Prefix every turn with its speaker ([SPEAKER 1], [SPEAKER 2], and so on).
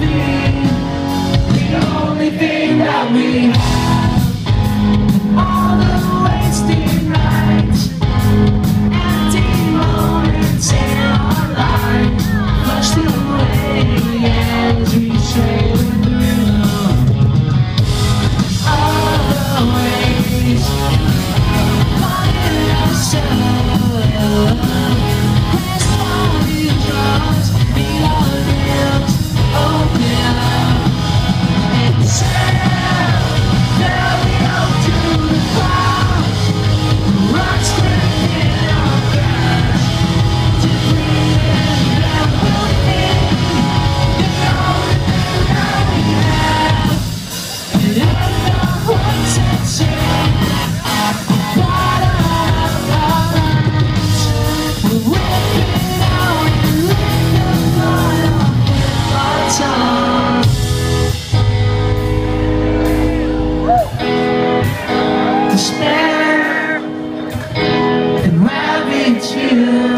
[SPEAKER 1] the only thing that we you.